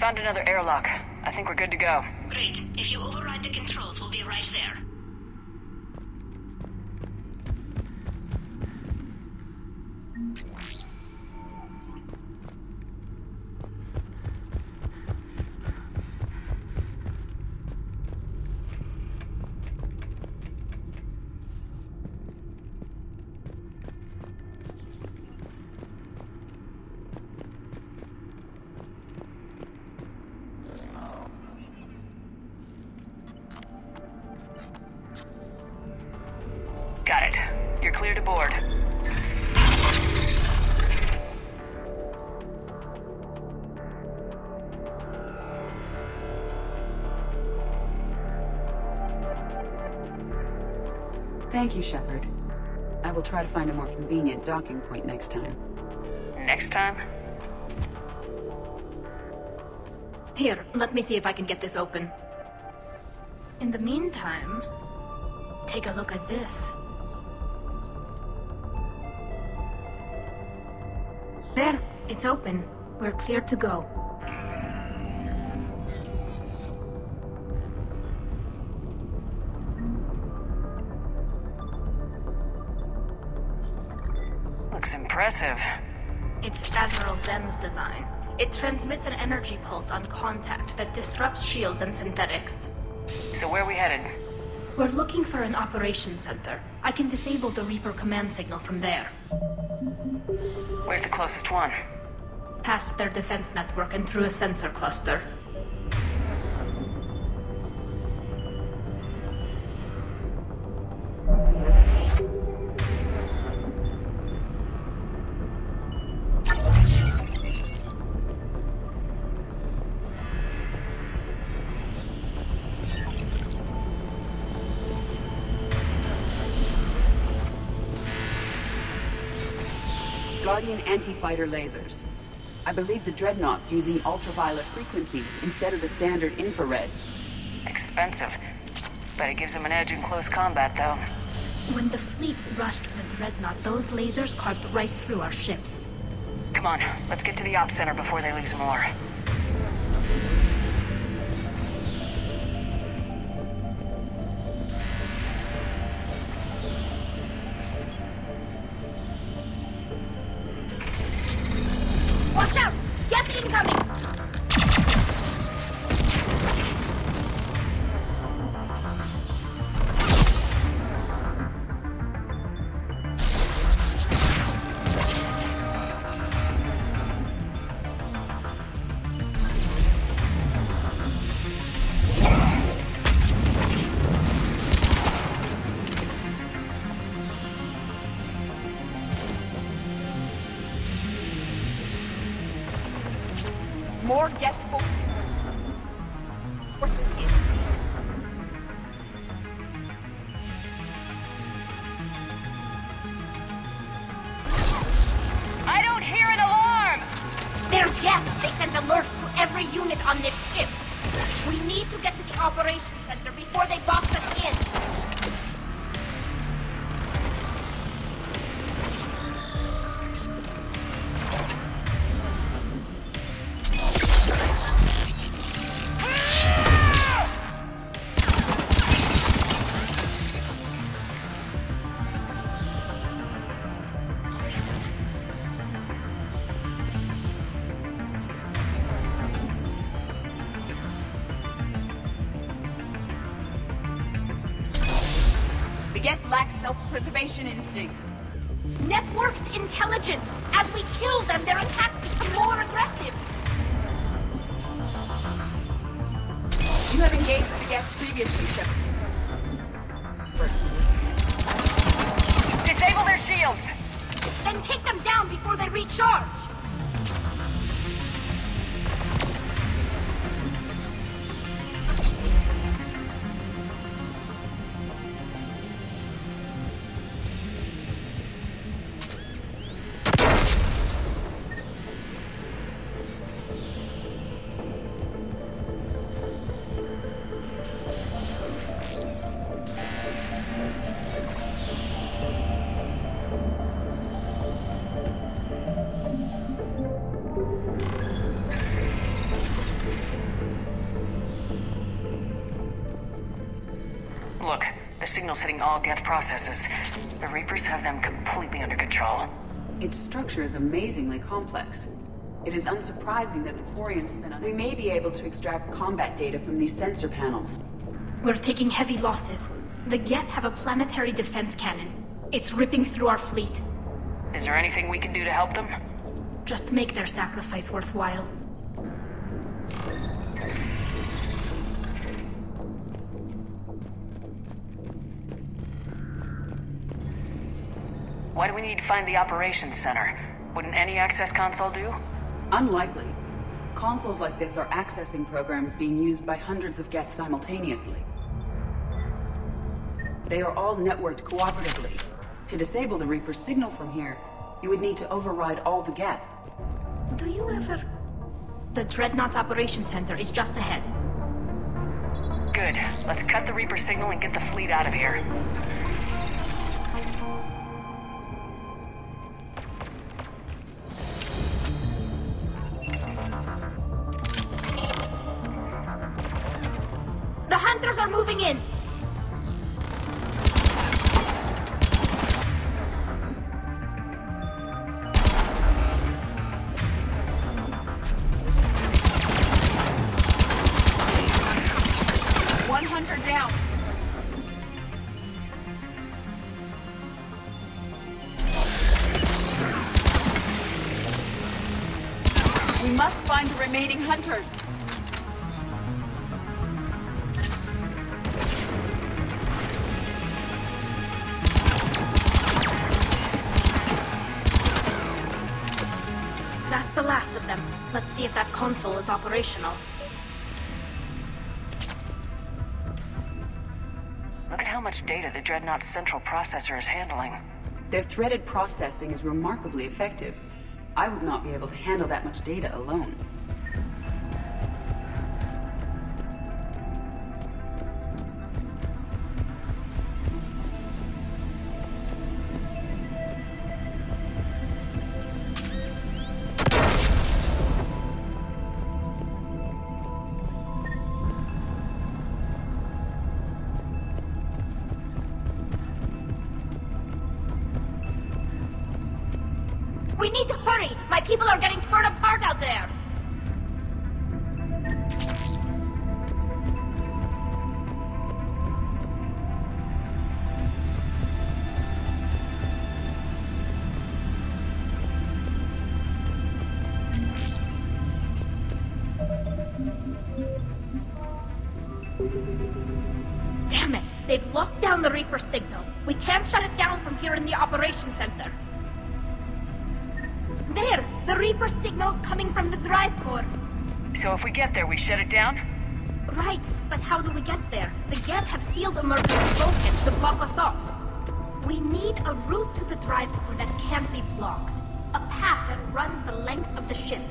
Found another airlock. I think we're good to go. Great. If you override the controls, we'll be right there. Clear to board. Thank you, Shepard. I will try to find a more convenient docking point next time. Next time? Here, let me see if I can get this open. In the meantime, take a look at this. There, it's open. We're clear to go. Looks impressive. It's Admiral Xen's design. It transmits an energy pulse on contact that disrupts shields and synthetics. So where are we headed? We're looking for an operations center. I can disable the Reaper command signal from there. Where's the closest one? Past their defense network and through a sensor cluster. Guardian anti-fighter lasers. I believe the Dreadnought's using ultraviolet frequencies instead of the standard infrared. Expensive. But it gives them an edge in close combat, though. When the fleet rushed the Dreadnought, those lasers carved right through our ships. Come on, let's get to the op center before they lose more. They're. They sent alerts to every unit on this ship. We need to get to the operations center before they box us in. Geth lack self-preservation instincts. Networked intelligence. As we kill them, their attacks become more aggressive. You have engaged the Geth previously, Shepard. Disable their shields! Then take them down before they recharge. The signal's hitting all Geth processes. The Reapers have them completely under control. Its structure is amazingly complex. It is unsurprising that the Quarians have been... We may be able to extract combat data from these sensor panels. We're taking heavy losses. The Geth have a planetary defense cannon. It's ripping through our fleet. Is there anything we can do to help them? Just make their sacrifice worthwhile. Why do we need to find the operations center? Wouldn't any access console do? Unlikely. Consoles like this are accessing programs being used by hundreds of Geth simultaneously. They are all networked cooperatively. To disable the Reaper's signal from here, you would need to override all the Geth. Do you ever... The Dreadnought's Operation Center is just ahead. Good. Let's cut the Reaper signal and get the fleet out of here. Moving in! One hunter down! We must find the remaining hunters! Let's see if that console is operational. Look at how much data the Dreadnought's central processor is handling. Their threaded processing is remarkably effective. I would not be able to handle that much data alone. People are getting torn apart out there! Damn it! They've locked down the Reaper signal. We can't shut it down from here in the operation center. The Reaper signal's coming from the drive core. So if we get there, we shut it down? Right, but how do we get there? The Geth have sealed emergency bulkheads to block us off. We need a route to the drive core that can't be blocked. A path that runs the length of the ship.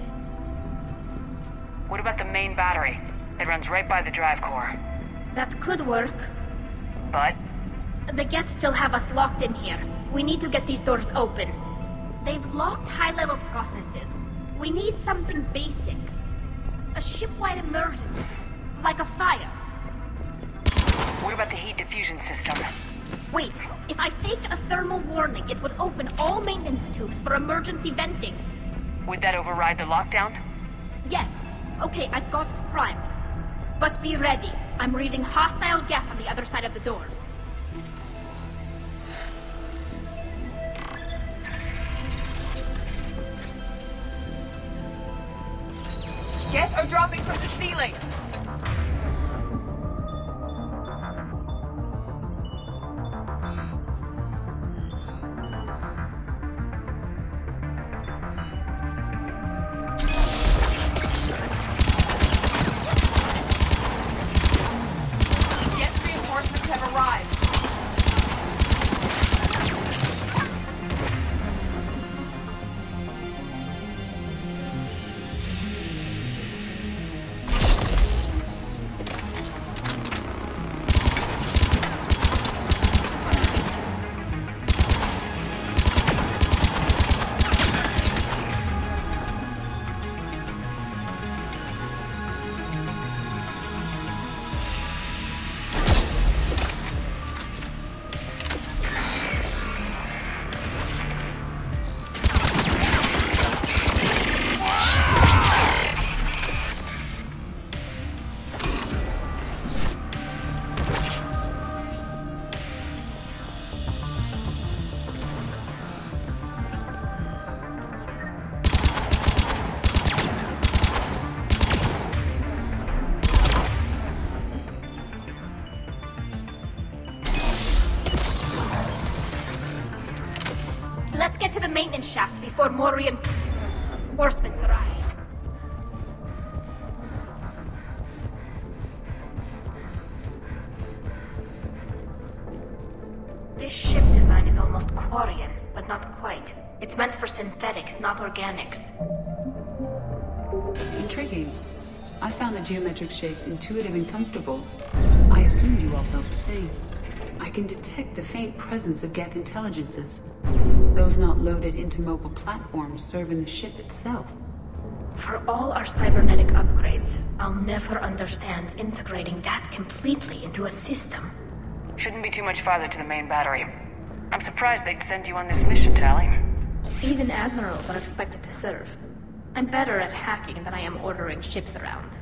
What about the main battery? It runs right by the drive core. That could work. But The Geth still have us locked in here. We need to get these doors open. They've locked high-level processes. We need something basic. A ship-wide emergency. Like a fire. what about the heat diffusion system? Wait, if I faked a thermal warning, it would open all maintenance tubes for emergency venting. Would that override the lockdown? Yes. Okay, I've got it primed. But be ready. I'm reading hostile gas on the other side of the doors. Dropping from the ceiling! Shaft before more reinforcements arrive. This ship design is almost Quarian, but not quite. It's meant for synthetics, not organics. Intriguing. I found the geometric shapes intuitive and comfortable. I assumed you all felt the same. I can detect the faint presence of Geth intelligences. Those not loaded into mobile platforms serve in the ship itself. For all our cybernetic upgrades, I'll never understand integrating that completely into a system. Shouldn't be too much farther to the main battery. I'm surprised they'd send you on this mission, Tali. Even admirals are expected to serve. I'm better at hacking than I am ordering ships around.